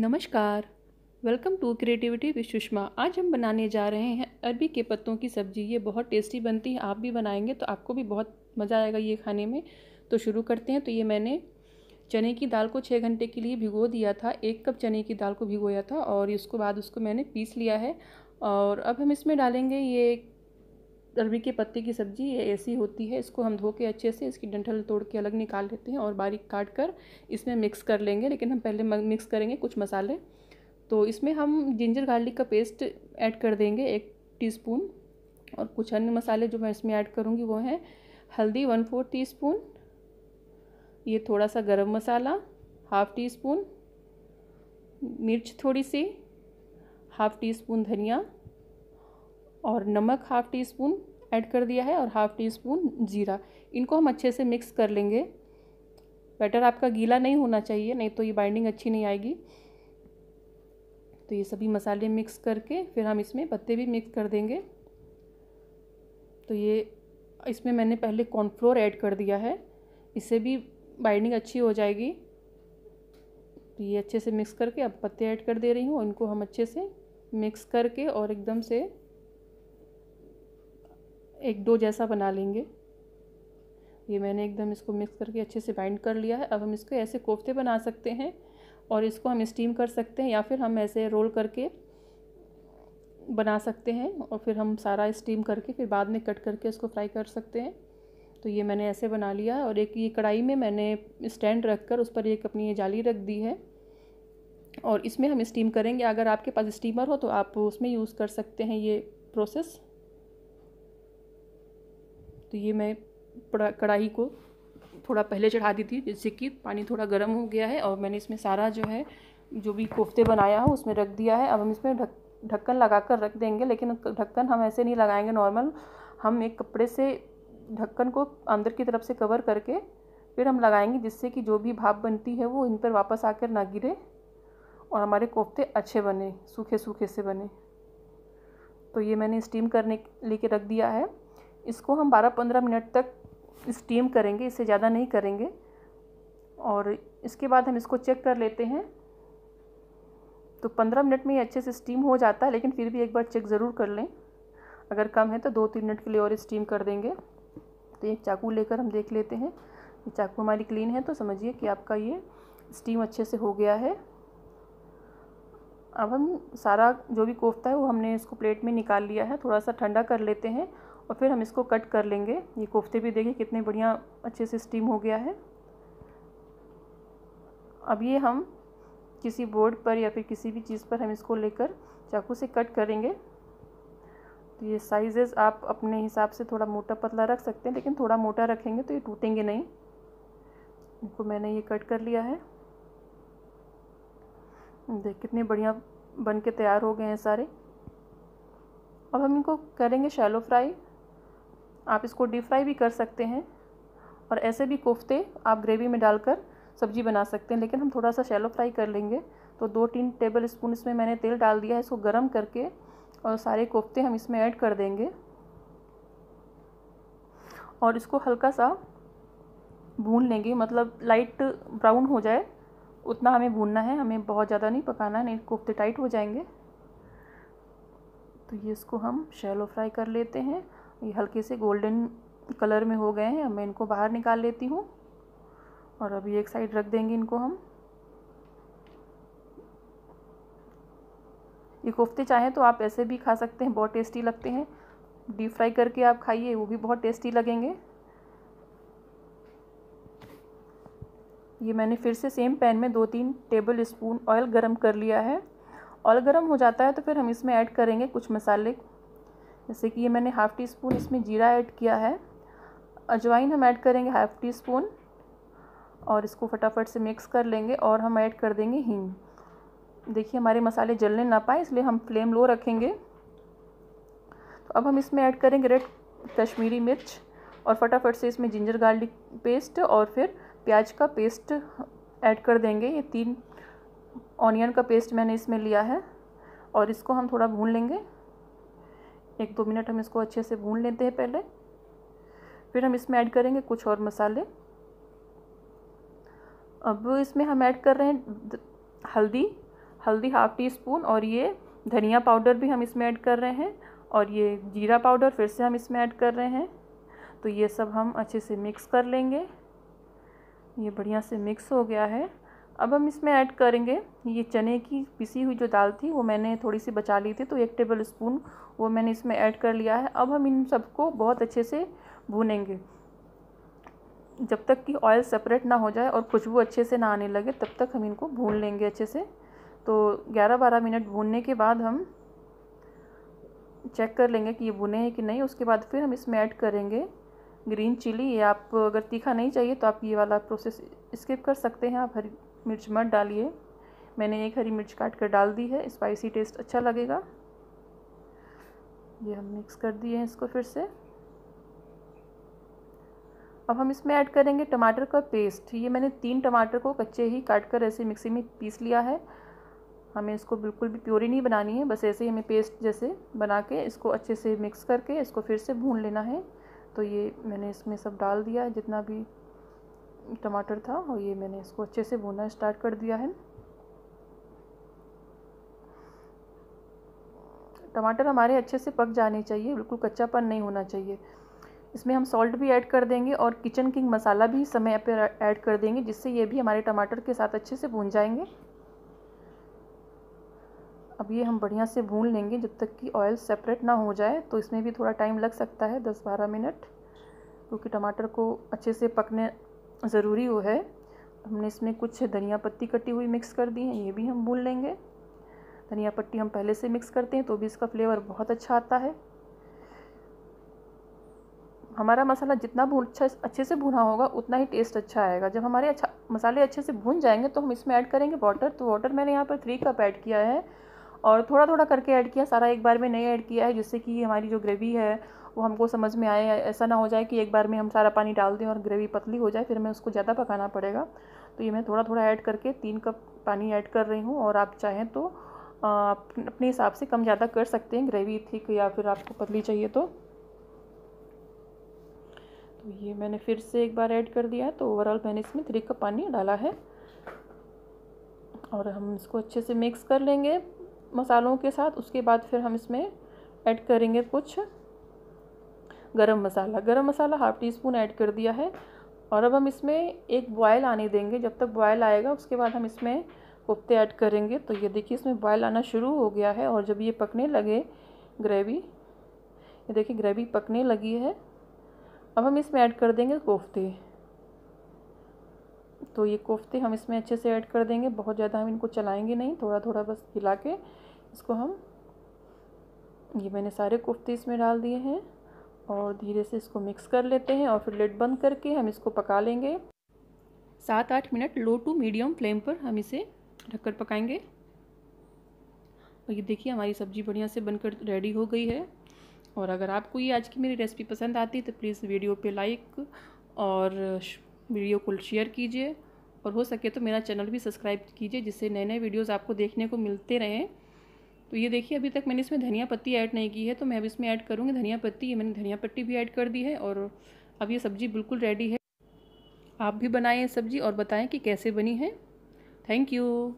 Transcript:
नमस्कार। Welcome to creativity with Sushma आज हम बनाने जा रहे हैं अरबी के पत्तों की सब्ज़ी। ये बहुत टेस्टी बनती है, आप भी बनाएँगे तो आपको भी बहुत मज़ा आएगा ये खाने में। तो शुरू करते हैं। तो ये मैंने चने की दाल को छः घंटे के लिए भिगो दिया था। एक कप चने की दाल को भिगोया था और इसको बाद उसको मैंने पीस लिया है। और अब हम इसमें डालेंगे ये अरबी के पत्ते की सब्ज़ी ये ऐसी होती है, इसको हम धो के अच्छे से इसकी डंठल तोड़ के अलग निकाल लेते हैं और बारीक काट कर इसमें मिक्स कर लेंगे, लेकिन हम पहले मिक्स करेंगे कुछ मसाले। तो इसमें हम जिंजर गार्लिक का पेस्ट ऐड कर देंगे एक टीस्पून और कुछ अन्य मसाले जो मैं इसमें ऐड करूँगी वो हैं, हल्दी वन फोर टी स्पून ये थोड़ा सा गरम मसाला हाफ़ टी स्पून मिर्च थोड़ी सी हाफ़ टी स्पून धनिया और नमक हाफ़ टी स्पून ऐड कर दिया है और हाफ़ टी स्पून ज़ीरा। इनको हम अच्छे से मिक्स कर लेंगे। बैटर आपका गीला नहीं होना चाहिए, नहीं तो ये बाइंडिंग अच्छी नहीं आएगी। तो ये सभी मसाले मिक्स करके फिर हम इसमें पत्ते भी मिक्स कर देंगे। तो ये, इसमें मैंने पहले कॉर्नफ्लोर ऐड कर दिया है। इससे भी बाइंडिंग अच्छी हो जाएगी। तो ये अच्छे से मिक्स करके अब पत्ते ऐड कर दे रही हूँ इनको हम अच्छे से मिक्स करके और एकदम से एक डो जैसा बना लेंगे। ये मैंने एकदम इसको मिक्स करके अच्छे से बाइंड कर लिया है। अब हम इसको ऐसे कोफ्ते बना सकते हैं और इसको हम स्टीम कर सकते हैं या फिर हम ऐसे रोल करके बना सकते हैं और फिर हम सारा स्टीम करके फिर बाद में कट करके इसको फ्राई कर सकते हैं। तो ये मैंने ऐसे बना लिया और एक ये कढ़ाई में मैंने स्टैंड रख कर उस पर एक अपनी ये जाली रख दी है और इसमें हम स्टीम करेंगे। अगर आपके पास स्टीमर हो तो आप उसमें यूज़ कर सकते हैं ये प्रोसेस तो ये मैं कढ़ाई को थोड़ा पहले चढ़ा दी थी, जिससे कि पानी थोड़ा गर्म हो गया है और मैंने इसमें सारा जो है, जो भी कोफ्ते बनाया हो उसमें रख दिया है। अब हम इसमें ढक, ढक्कन लगा कर रख देंगे, लेकिन ढक्कन हम ऐसे नहीं लगाएँगे नॉर्मल हम एक कपड़े से ढक्कन को अंदर की तरफ़ से कवर करके फिर हम लगाएँगे, जिससे कि जो भी भाप बनती है वो इन पर वापस आकर ना गिरे और हमारे कोफ्ते अच्छे बने सूखे सूखे से बने। तो ये मैंने स्टीम करने लेके रख दिया है। इसको हम 12-15 मिनट तक स्टीम करेंगे, इससे ज़्यादा नहीं करेंगे। और इसके बाद हम इसको चेक कर लेते हैं। तो 15 मिनट में ही अच्छे से स्टीम हो जाता है, लेकिन फिर भी एक बार चेक ज़रूर कर लें। अगर कम है तो दो तीन मिनट के लिए और स्टीम कर देंगे। तो एक चाकू लेकर हम देख लेते हैं। ये चाकू हमारी क्लीन है तो समझिए कि आपका ये स्टीम अच्छे से हो गया है। अब हम सारा जो भी कोफ्ता है, वो हमने इसको प्लेट में निकाल लिया है। थोड़ा सा ठंडा कर लेते हैं। और फिर हम इसको कट कर लेंगे। ये कोफ्ते भी देखिए कितने बढ़िया अच्छे से स्टीम हो गया है। अब ये हम किसी बोर्ड पर या फिर किसी भी चीज़ पर हम इसको लेकर चाकू से कट करेंगे। तो ये साइजेस आप अपने हिसाब से थोड़ा मोटा पतला रख सकते हैं, लेकिन थोड़ा मोटा रखेंगे तो ये टूटेंगे नहीं। इनको मैंने ये कट कर लिया है। देख कितने बढ़िया बन के तैयार हो गए हैं सारे। अब हम इनको करेंगे शैलो फ्राई आप इसको डीप फ्राई भी कर सकते हैं और ऐसे भी कोफ्ते आप ग्रेवी में डालकर सब्ज़ी बना सकते हैं, लेकिन हम थोड़ा सा शैलो फ्राई कर लेंगे। तो दो तीन टेबल स्पून इसमें मैंने तेल डाल दिया है, इसको गर्म करके और सारे कोफ्ते हम इसमें ऐड कर देंगे। और इसको हल्का सा भून लेंगे मतलब लाइट ब्राउन हो जाए, उतना हमें भूनना है, हमें बहुत ज़्यादा नहीं पकाना है, नहीं कोफ्ते टाइट हो जाएँगे। तो ये इसको हम शैलो फ्राई कर लेते हैं। ये हल्के से गोल्डन कलर में हो गए हैं। मैं इनको बाहर निकाल लेती हूँ और अभी एक साइड रख देंगे इनको हम। ये कोफ्ते चाहें तो आप ऐसे भी खा सकते हैं, बहुत टेस्टी लगते हैं। डीप फ्राई करके आप खाइए, वो भी बहुत टेस्टी लगेंगे। ये मैंने फिर से सेम पैन में दो तीन टेबल स्पून ऑयल गरम कर लिया है। ऑयल गरम हो जाता है तो फिर हम इसमें ऐड करेंगे कुछ मसाले जैसे कि ये मैंने हाफ़ टी स्पून इसमें जीरा ऐड किया है। अजवाइन हम ऐड करेंगे हाफ़ टी स्पून और इसको फटाफट से मिक्स कर लेंगे और हम ऐड कर देंगे हींग। देखिए हमारे मसाले जलने ना पाए, इसलिए हम फ्लेम लो रखेंगे। तो अब हम इसमें ऐड करेंगे रेड कश्मीरी मिर्च और फटाफट से इसमें जिंजर गार्लिक पेस्ट और फिर प्याज का पेस्ट ऐड कर देंगे। ये तीन ऑनियन का पेस्ट मैंने इसमें लिया है और इसको हम थोड़ा भून लेंगे। एक दो मिनट हम इसको अच्छे से भून लेते हैं पहले। फिर हम इसमें ऐड करेंगे कुछ और मसाले। अब इसमें हम ऐड कर रहे हैं हल्दी हल्दी हाफ़ टी स्पून और ये धनिया पाउडर भी हम इसमें ऐड कर रहे हैं और ये जीरा पाउडर फिर से हम इसमें ऐड कर रहे हैं। तो ये सब हम अच्छे से मिक्स कर लेंगे। ये बढ़िया से मिक्स हो गया है। अब हम इसमें ऐड करेंगे ये चने की पिसी हुई जो दाल थी, वो मैंने थोड़ी सी बचा ली थी तो एक टेबल स्पून वो मैंने इसमें ऐड कर लिया है। अब हम इन सबको बहुत अच्छे से भूनेंगे। जब तक कि ऑयल सेपरेट ना हो जाए और खुशबू अच्छे से ना आने लगे, तब तक हम इनको भून लेंगे अच्छे से। तो 11-12 मिनट भूनने के बाद हम चेक कर लेंगे कि ये भुने हैं कि नहीं। उसके बाद फिर हम इसमें ऐड करेंगे ग्रीन चिली ये आप अगर तीखा नहीं चाहिए तो आप ये वाला प्रोसेस स्किप कर सकते हैं। आप हरी मिर्च मत डालिए। मैंने एक हरी मिर्च काट कर डाल दी है स्पाइसी टेस्ट अच्छा लगेगा। ये हम मिक्स कर दिए हैं इसको फिर से। अब हम इसमें ऐड करेंगे टमाटर का पेस्ट ये मैंने तीन टमाटर को कच्चे ही काट कर ऐसे मिक्सी में पीस लिया है। हमें इसको बिल्कुल भी प्योरी नहीं बनानी है, बस ऐसे ही हमें पेस्ट जैसे बना के इसको अच्छे से मिक्स करके इसको फिर से भून लेना है। तो ये मैंने इसमें सब डाल दिया जितना भी टमाटर था और ये मैंने इसको अच्छे से भूनना स्टार्ट कर दिया है। टमाटर हमारे अच्छे से पक जाने चाहिए, बिल्कुल कच्चापन नहीं होना चाहिए। इसमें हम सॉल्ट भी ऐड कर देंगे और किचन किंग मसाला भी समय पर ऐड कर देंगे, जिससे ये भी हमारे टमाटर के साथ अच्छे से भून जाएँगे। अब ये हम बढ़िया से भून लेंगे, जब तक कि ऑयल सेपरेट ना हो जाए तो इसमें भी थोड़ा टाइम लग सकता है, दस बारह मिनट, क्योंकि टमाटर को अच्छे से पकने ज़रूरी वो है। हमने इसमें कुछ धनिया पत्ती कटी हुई मिक्स कर दी है, ये भी हम भून लेंगे। धनिया पत्ती हम पहले से मिक्स करते हैं तो भी इसका फ्लेवर बहुत अच्छा आता है। हमारा मसाला जितना भून अच्छा अच्छे से भुना होगा, उतना ही टेस्ट अच्छा आएगा। जब हमारे अच्छा मसाले अच्छे से भून जाएँगे तो हम इसमें ऐड करेंगे वाटर तो वाटर मैंने यहाँ पर थ्री कप ऐड किया है और थोड़ा थोड़ा करके ऐड किया। सारा एक बार में नहीं ऐड किया है, जिससे कि हमारी जो ग्रेवी है वो हमको समझ में आए, ऐसा ना हो जाए कि एक बार में हम सारा पानी डाल दें और ग्रेवी पतली हो जाए, फिर हमें उसको ज़्यादा पकाना पड़ेगा। तो ये मैं थोड़ा थोड़ा ऐड करके तीन कप पानी ऐड कर रही हूँ और आप चाहें तो अपने हिसाब से कम ज़्यादा कर सकते हैं, ग्रेवी थिक या फिर आपको पतली चाहिए तो। तो ये मैंने फिर से एक बार ऐड कर दिया है तो ओवरऑल मैंने इसमें थ्री कप पानी डाला है। और हम इसको अच्छे से मिक्स कर लेंगे मसालों के साथ, उसके बाद फिर हम इसमें ऐड करेंगे कुछ garam masala. Garam masala half teaspoon add कर दिया है और अब हम इसमें एक बॉयल आने देंगे। जब तक बॉयल आएगा, उसके बाद हम इसमें कोफ्ते ऐड करेंगे। तो ये देखिए, इसमें बॉयल आना शुरू हो गया है और जब ये पकने लगे ग्रेवी ये देखिए ग्रेवी पकने लगी है। अब हम इसमें ऐड कर देंगे कोफ्ते। तो ये कोफ्ते हम इसमें अच्छे से ऐड कर देंगे। बहुत ज़्यादा हम इनको चलाएँगे नहीं थोड़ा थोड़ा बस हिला के इसको हम, ये मैंने सारे कोफ्ते इसमें डाल दिए हैं। और धीरे से इसको मिक्स कर लेते हैं और फिर लेट बंद करके हम इसको पका लेंगे। सात आठ minute low to medium flame पर हम इसे ढककर पकाएँगे। और ये देखिए हमारी सब्ज़ी बढ़िया से बनकर रेडी हो गई है। और अगर आपको ये आज की मेरी रेसिपी पसंद आती है तो प्लीज़ वीडियो पे लाइक और वीडियो को शेयर कीजिए। और हो सके तो मेरा चैनल भी सब्सक्राइब कीजिए, जिससे नए नए वीडियोज़ आपको देखने को मिलते रहें। तो ये देखिए, अभी तक मैंने इसमें धनिया पत्ती ऐड नहीं की है तो मैं अब इसमें ऐड करूँगी धनिया पत्ती। ये मैंने धनिया पत्ती भी ऐड कर दी है और अब ये सब्ज़ी बिल्कुल रेडी है। आप भी बनाएँ सब्ज़ी और बताएँ कि कैसे बनी है। Thank you.